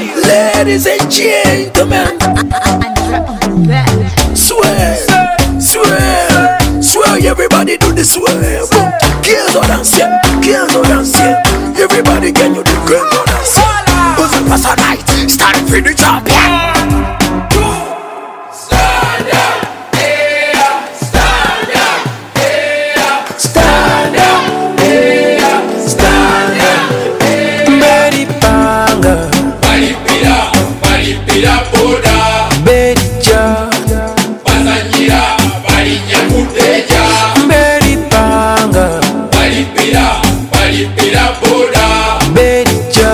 Ladies and gentlemen, swear, swear, swear, everybody do the swear. Girls dance, yeah, girls on dance. Everybody can you do girls dance, yeah. Who's the pass night? Start for the. Stand balipira boda. Berija, bazanyira balinya kuteja Mary Panga, balipira balipira boda. Berija.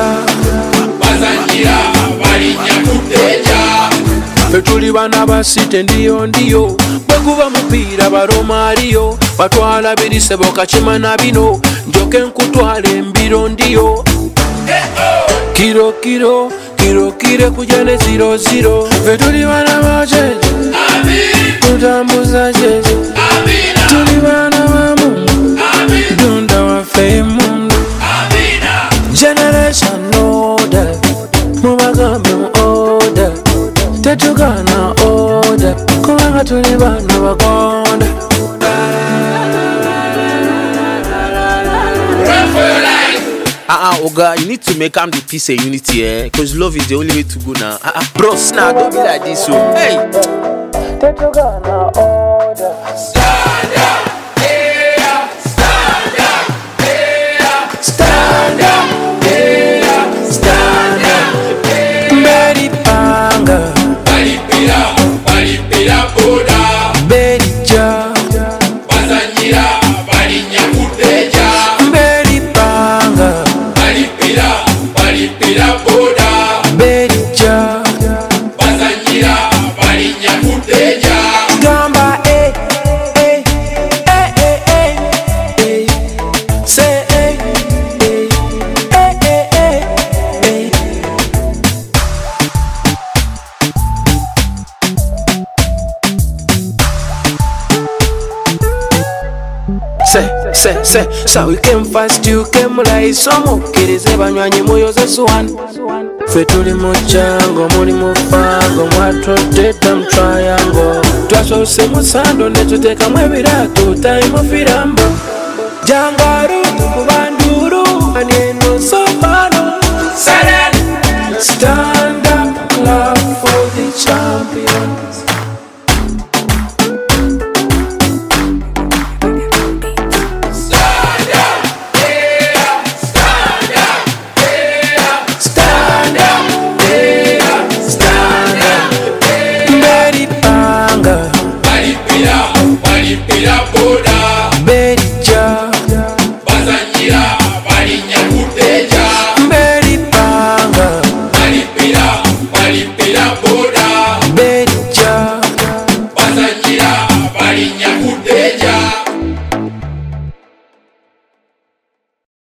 bazanyira balinya kuteja Ffe tuli bana ba site ndiyo ndiyo. Bwe guba mupiira baromaaliyo batwala birise bokakima na bino. Njoke nkutwala embiro ndiyo. Kiro kiro kiro kire kuja ne ziro ziro ffe tuli bana ba jeje. Tutambuza jeje. Tuli bana ba mungu dunda waffe mundu. Generation order. Mubagambe mu order. Tetugana order. Kubanga tuli bana Oga, you need to make am the peace and unity, eh? Because love is the only way to go now. Ah, uh, bros, now don't be like this, oh. Hey, Say, say, say, so we came fast, you came right somukkirize banywanyi muyoze swan ffe tuli mu kyango muli mu fango mwatodde tam triangle. Twasoose musando ne tuteekamu ebiraato tayimu firambo. Jangaru tukuba la boda.